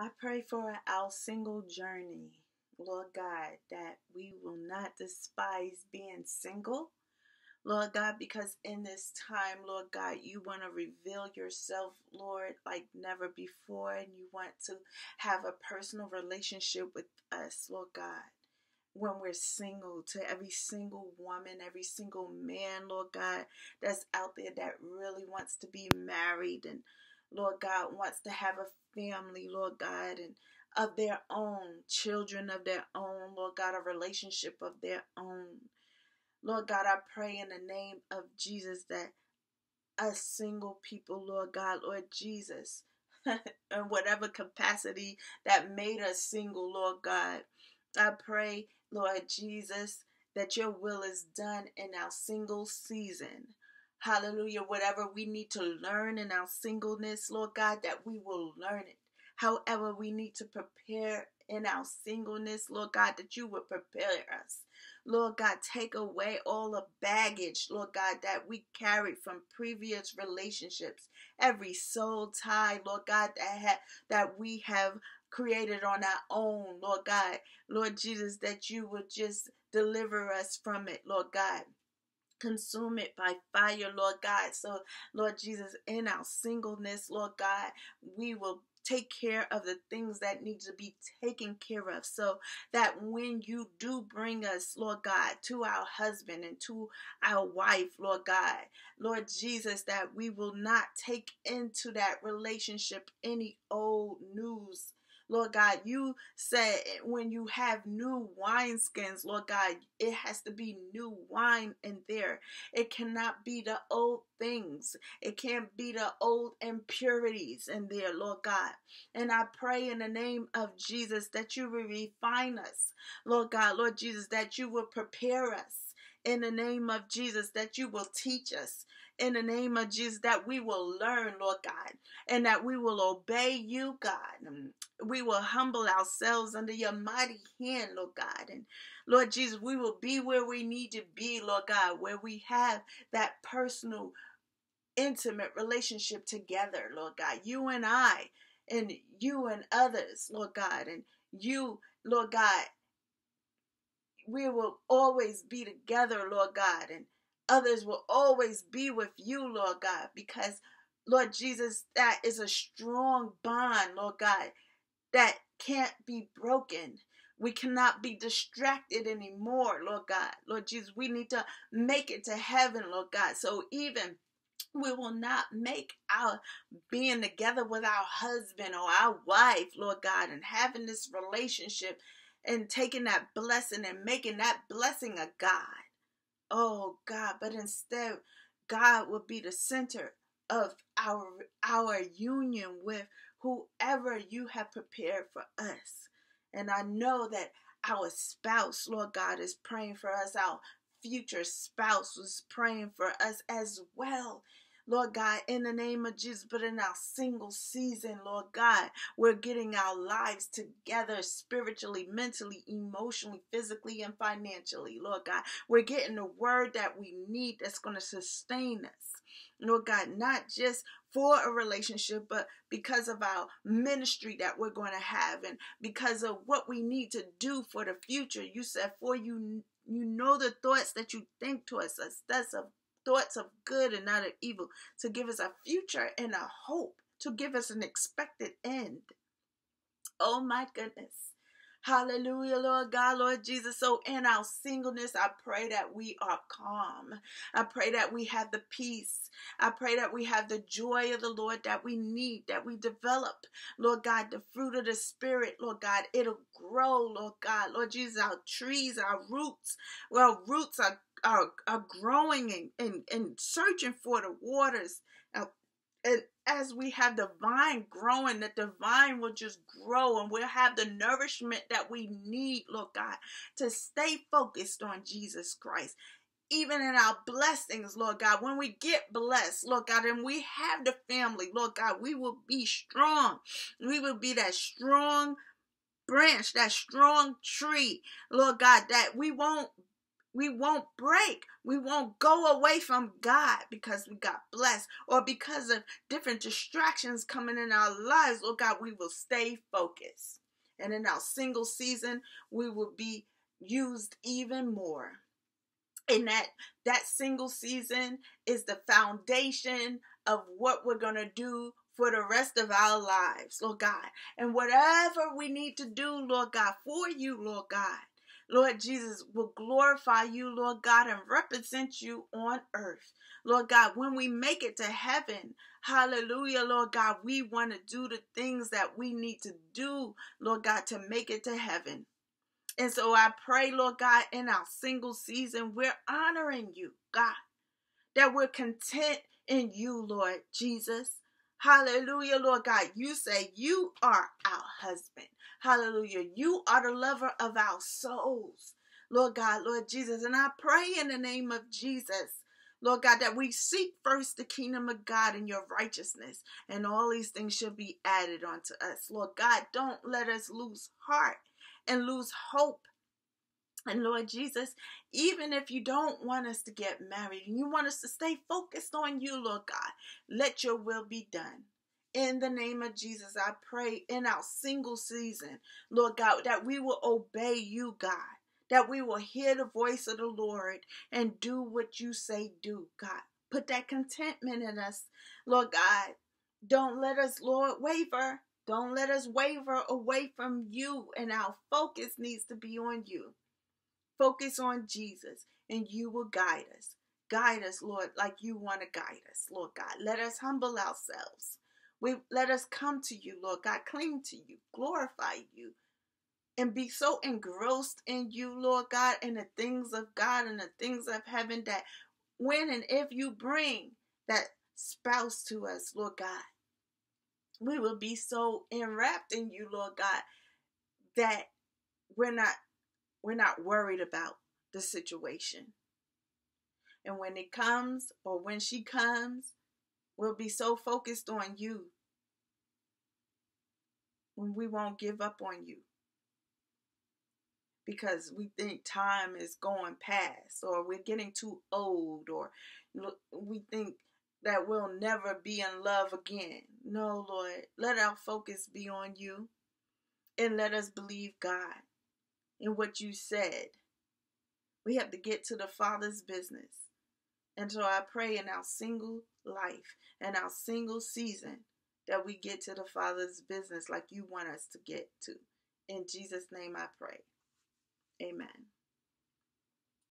I pray for our single journey, Lord God, that we will not despise being single. Lord God, because in this time, Lord God, you want to reveal yourself, Lord, like never before, and you want to have a personal relationship with us, Lord God when we're single, to every single woman, every single man, Lord God, that's out there that really wants to be married and Lord God wants to have a family, Lord God, and of their own, children of their own, Lord God, a relationship of their own. Lord God, I pray in the name of Jesus that us single people, Lord God, Lord Jesus, in whatever capacity that made us single, Lord God, I pray Lord Jesus, that your will is done in our single season. Hallelujah. Whatever we need to learn in our singleness, Lord God, that we will learn it. However, we need to prepare in our singleness, Lord God, that you would prepare us. Lord God, take away all the baggage, Lord God, that we carried from previous relationships. Every soul tie, Lord God, that ha- that we have created on our own, Lord God. Lord Jesus, that you would just deliver us from it, Lord God consume it by fire, Lord God. So, Lord Jesus, in our singleness, Lord God, we will take care of the things that need to be taken care of so that when you do bring us, Lord God, to our husband and to our wife, Lord God, Lord Jesus, that we will not take into that relationship any old news Lord God, you said when you have new wineskins, Lord God, it has to be new wine in there. It cannot be the old things. It can't be the old impurities in there, Lord God. And I pray in the name of Jesus that you will refine us, Lord God, Lord Jesus, that you will prepare us in the name of Jesus, that you will teach us in the name of Jesus, that we will learn, Lord God, and that we will obey you, God. Um, we will humble ourselves under your mighty hand, Lord God. And Lord Jesus, we will be where we need to be, Lord God, where we have that personal, intimate relationship together, Lord God. You and I, and you and others, Lord God, and you, Lord God. We will always be together, Lord God, and others will always be with you, Lord God, because, Lord Jesus, that is a strong bond, Lord God, that can't be broken. We cannot be distracted anymore, Lord God. Lord Jesus, we need to make it to heaven, Lord God. So even we will not make our being together with our husband or our wife, Lord God, and having this relationship and taking that blessing and making that blessing a God oh God, but instead God will be the center of our our union with whoever you have prepared for us. And I know that our spouse, Lord God, is praying for us. Our future spouse was praying for us as well. Lord God, in the name of Jesus, but in our single season, Lord God, we're getting our lives together spiritually, mentally, emotionally, physically, and financially, Lord God. We're getting the word that we need that's going to sustain us. Lord God, not just for a relationship, but because of our ministry that we're going to have and because of what we need to do for the future. You said, For you you know the thoughts that you think towards us. That's of thoughts of good and not of evil, to give us a future and a hope, to give us an expected end. Oh my goodness. Hallelujah, Lord God, Lord Jesus. So, in our singleness, I pray that we are calm. I pray that we have the peace. I pray that we have the joy of the Lord that we need, that we develop, Lord God, the fruit of the Spirit, Lord God. It'll grow, Lord God, Lord Jesus. Our trees, our roots, well, roots are are, are growing and, and, and searching for the waters. And, and as we have the vine growing, that the vine will just grow and we'll have the nourishment that we need, Lord God, to stay focused on Jesus Christ even in our blessings, Lord God, when we get blessed, Lord God, and we have the family, Lord God, we will be strong. We will be that strong branch, that strong tree, Lord God, that we won't We won't break. We won't go away from God because we got blessed or because of different distractions coming in our lives. Lord God, we will stay focused. And in our single season, we will be used even more. And that that single season is the foundation of what we're going to do for the rest of our lives, Lord God. And whatever we need to do, Lord God, for you, Lord God, Lord Jesus, will glorify you, Lord God, and represent you on earth. Lord God, when we make it to heaven, hallelujah, Lord God, we want to do the things that we need to do, Lord God, to make it to heaven. And so I pray, Lord God, in our single season, we're honoring you, God, that we're content in you, Lord Jesus. Hallelujah, Lord God. You say you are our husband. Hallelujah. You are the lover of our souls. Lord God, Lord Jesus. And I pray in the name of Jesus, Lord God, that we seek first the kingdom of God and your righteousness, and all these things shall be added unto us. Lord God, don't let us lose heart and lose hope and Lord Jesus, even if you don't want us to get married and you want us to stay focused on you, Lord God, let your will be done. In the name of Jesus, I pray in our single season, Lord God, that we will obey you, God, that we will hear the voice of the Lord and do what you say do, God. Put that contentment in us, Lord God. Don't let us, Lord, waver. Don't let us waver away from you, and our focus needs to be on you. Focus on Jesus and you will guide us. Guide us, Lord, like you want to guide us, Lord God. Let us humble ourselves. We let us come to you, Lord God, cling to you, glorify you, and be so engrossed in you, Lord God, and the things of God and the things of heaven that when and if you bring that spouse to us, Lord God, we will be so enwrapped in you, Lord God, that we're not we're not worried about the situation. And when it comes or when she comes, we'll be so focused on you when we won't give up on you because we think time is going past or we're getting too old or we think that we'll never be in love again. No, Lord, let our focus be on you and let us believe God in what you said. We have to get to the Father's business. And so I pray in our single life and our single season that we get to the Father's business like you want us to get to. In Jesus' name I pray. Amen.